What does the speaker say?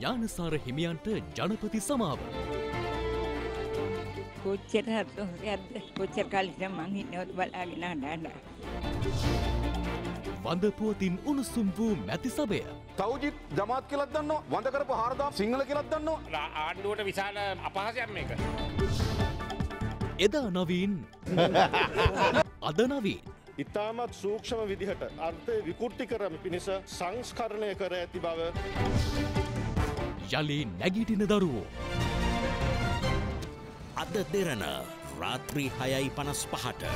ඥානසාර හිමියන්ට ජනපති සමාව. කොච්චර හත්තුහයක්ද කොච්චර කලිට මංහි නොත් බලාගෙන අඩාඩා. වඳ පුවතින් උණුසුම් වූ මැති සබය. තවජිත් ජමාත් කියලත් දන්න වඳකරපු හාරදා සිංහල කියලත් දන්න ආණ්ඩුවට විශාල අපහසයක් මේක. එදා නවීන් අද නවීන්. ඉතාමත් සූක්ෂම විදිහට අර්ථය විකෘට්ටි කරම පිණිස සංස්කරණය කර ඇති බව යළි නැගිටින දරුවෝ. අද දෙරන රාත්‍රී හයයි පනස් පහට.